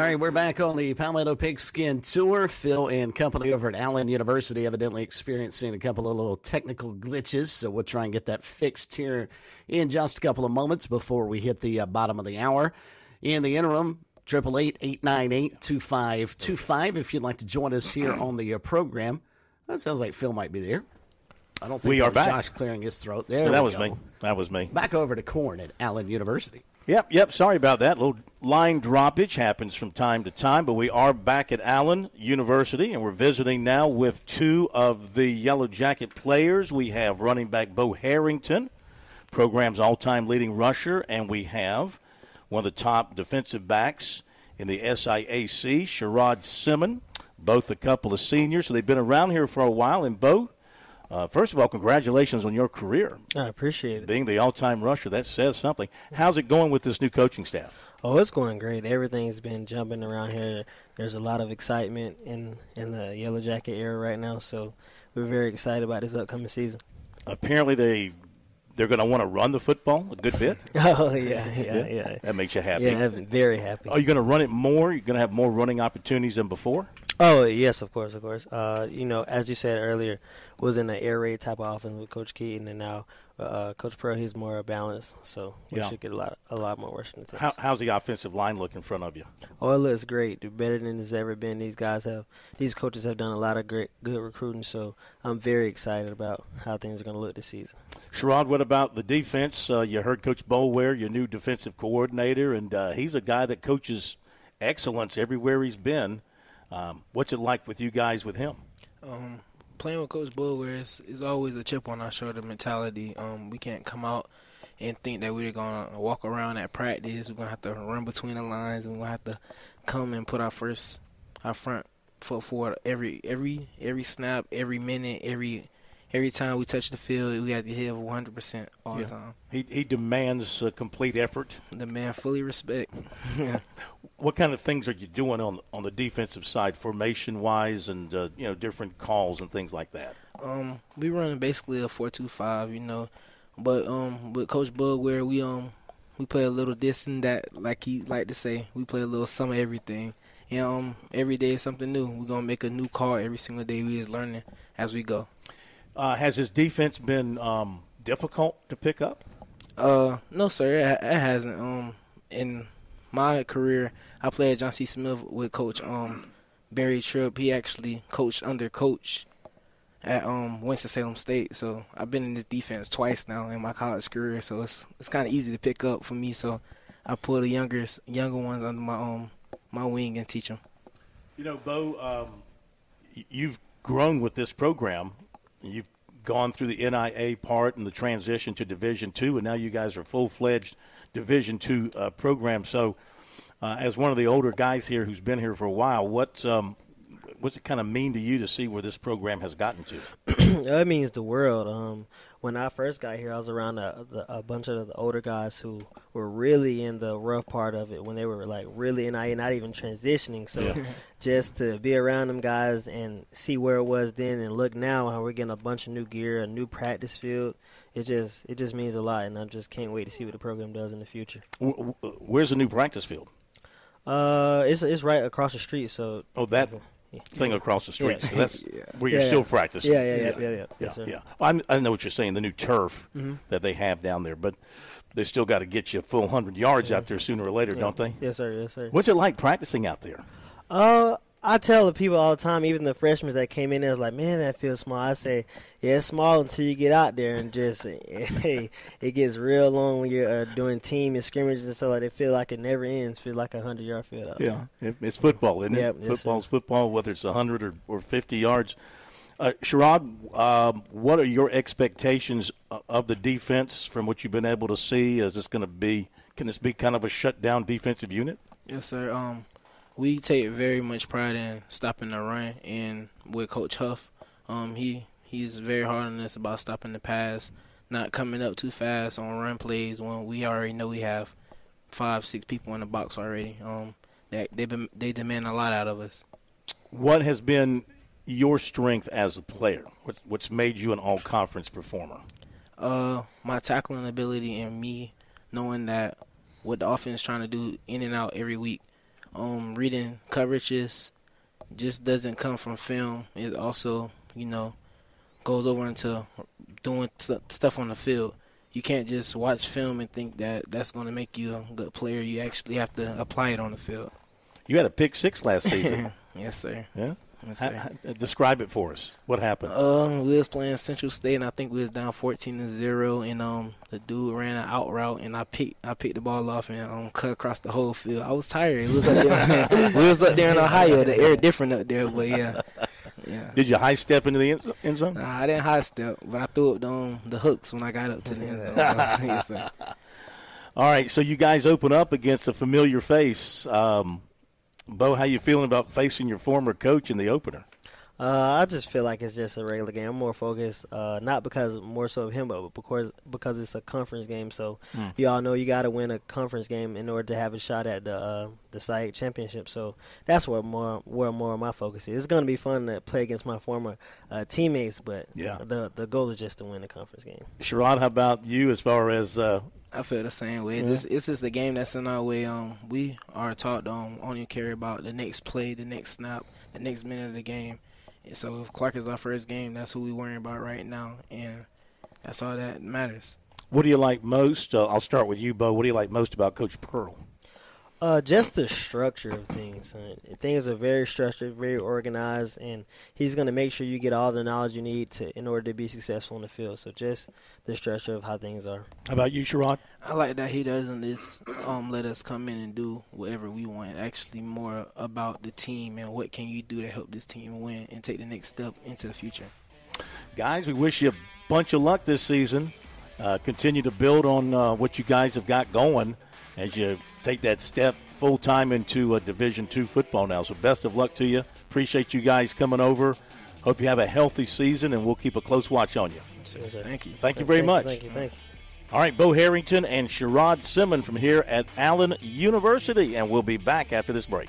All right, we're back on the Palmetto Pigskin Tour. Phil and company over at Allen University evidently experiencing a couple of little technical glitches, so we'll try and get that fixed here in just a couple of moments before we hit the uh, bottom of the hour. In the interim, triple eight eight nine eight two five two five. If you'd like to join us here on the uh, program, that sounds like Phil might be there. I don't think We are back. Josh clearing his throat. There, that we was go. me. That was me. Back over to Corn at Allen University. Yep, yep. Sorry about that. little line droppage happens from time to time, but we are back at Allen University, and we're visiting now with two of the Yellow Jacket players. We have running back Beau Herrington, program's all-time leading rusher, and we have one of the top defensive backs in the SIAC, Sharrod Simmon. Both a couple of seniors, so they've been around here for a while. And Beau, uh, first of all, congratulations on your career. I appreciate it. Being the all-time rusher, that says something. How's it going with this new coaching staff? Oh, it's going great. Everything's been jumping around here. There's a lot of excitement in in the Yellow Jacket era right now, so we're very excited about this upcoming season. Apparently, they they're going to want to run the football a good bit. Oh yeah, yeah, yeah. That makes you happy. Yeah, I'm very happy. Are you going to run it more? You're going to have more running opportunities than before. Oh yes, of course, of course. Uh, you know, as you said earlier, was in the air raid type of offense with Coach Keaton, and now uh, Coach Pearl, he's more balanced, so we Yeah. should get a lot, a lot more rushing attempts. How, how's the offensive line look in front of you? Oh, it looks great. Better than it's ever been. These guys have, these coaches have done a lot of great, good recruiting. So I'm very excited about how things are going to look this season. Sharrod, what about the defense? Uh, you heard Coach Bolware, your new defensive coordinator, and uh, he's a guy that coaches excellence everywhere he's been. Um, what's it like with you guys with him? Um, playing with Coach Bulwer is, is always a chip on our shoulder mentality. Um, we can't come out and think that we're gonna walk around at practice. We're gonna have to run between the lines, we're gonna have to come and put our first, our front foot forward every every every snap, every minute, every every time we touch the field. We have to hit 100 percent all Yeah. the time. He, he demands uh, complete effort. The man fully respect. What kind of things are you doing on on the defensive side, formation wise, and uh, you know different calls and things like that? Um, we run basically a four two five, you know, but um, with Coach Bug, where we um, we play a little this and that, like he like to say, we play a little some of everything. And um, every day is something new. We're gonna make a new call every single day. We just learning as we go. Uh, has his defense been um, difficult to pick up? Uh, no, sir, it, it hasn't. Um, in my career, I played at Johnson C. Smith with Coach um Barry Tripp. He actually coached under Coach at um Winston Salem State. So I've been in this defense twice now in my college career. So it's it's kind of easy to pick up for me. So I put the younger younger ones under my um my wing and teach them. You know, Beau, um, you've grown with this program. You've gone through the NIA part and the transition to Division Two, and now you guys are full fledged Division Two uh, program. So, uh, as one of the older guys here who's been here for a while, what um, what's it kind of mean to you to see where this program has gotten to? that means the world. Um, when I first got here, I was around a, the, a bunch of the older guys who were really in the rough part of it when they were like really in IA, not even transitioning. So just to be around them guys and see where it was then and look now how we're getting a bunch of new gear, a new practice field. It just it just means a lot, and I just can't wait to see what the program does in the future. Wh- wh- Where's the new practice field? Uh, it's it's right across the street, so Oh, that thing across the street. So that's where you're still practicing. Yeah, yeah, yeah, Yeah. yeah, yeah. Yeah. Well, I know what you're saying. The new turf Mm-hmm. that they have down there, but they still got to get you a full hundred yards out there sooner or later, don't they? Yes, sir. Yes, sir. What's it like practicing out there? Uh, I tell the people all the time, even the freshmen that came in there, was like, man, that feels small. I say, yeah, it's small until you get out there and just, hey, it gets real long when you're uh, doing team and scrimmages and stuff like that. It feel like it never ends. Feel like a hundred yard field. Out yeah, there. it's football, isn't it? Yes, Football's sir. football, whether it's hundred or, or fifty yards. Uh, Sharrod, um, what are your expectations of the defense from what you've been able to see? Is this going to be? Can this be kind of a shutdown defensive unit? Yes, sir. Um, we take very much pride in stopping the run, and with Coach Huff, um, he he's very hard on us about stopping the pass, not coming up too fast on run plays when we already know we have five, six people in the box already. Um, that they been, they demand a lot out of us. What has been your strength as a player? What, what's made you an all-conference performer? Uh, my tackling ability and me knowing that what the offense is trying to do in and out every week. Um, reading coverages just doesn't come from film. It also, you know, goes over into doing st- stuff on the field. You can't just watch film and think that that's going to make you a good player. You actually have to apply it on the field. You had a pick six last season. yes, sir. yeah. Ha- sir. ha- describe it for us. What happened? Um, we was playing Central State, and I think we was down fourteen to zero. And um, the dude ran an out route, and I picked I picked the ball off and um cut across the whole field. I was tired. We was up there. we was up there in Ohio. The air different up there, but yeah, yeah. Did you high step into the end, end zone? Nah, I didn't high step, but I threw up the, um, the hooks when I got up to the end zone. yes. All right, so you guys open up against a familiar face. Um, Beau, how you feeling about facing your former coach in the opener? Uh, I just feel like it's just a regular game. I'm more focused, uh, not because more so of him, but because because it's a conference game. So you all know you got to win a conference game in order to have a shot at the uh, the site championship. So that's where more where more of my focus is. It's going to be fun to play against my former uh, teammates, but Yeah. the the goal is just to win the conference game. Sharrod, how about you as far as uh, I feel the same way. It's, just, it's just the game that's in our way. Um, we are taught to um, only care about the next play, the next snap, the next minute of the game. So if Clark is our first game, that's who we're worrying about right now, and that's all that matters. what do you like most? Uh, I'll start with you, Beau. What do you like most about Coach Pearl? Uh, just the structure of things. Things are very structured, very organized, and he's going to make sure you get all the knowledge you need to in order to be successful in the field. So just the structure of how things are. How about you, Sharrod? I like that he doesn't just um, let us come in and do whatever we want. Actually, more about the team and what can you do to help this team win and take the next step into the future. Guys, we wish you a bunch of luck this season. Uh, continue to build on uh, what you guys have got going as you take that step full time into uh, Division Two football now. So, best of luck to you. Appreciate you guys coming over. Hope you have a healthy season, and we'll keep a close watch on you. Yes. Thank you. Thank you very much. Thank you. Thank you. All right, Beau Herrington and Sharrod Simmon from here at Allen University, and we'll be back after this break.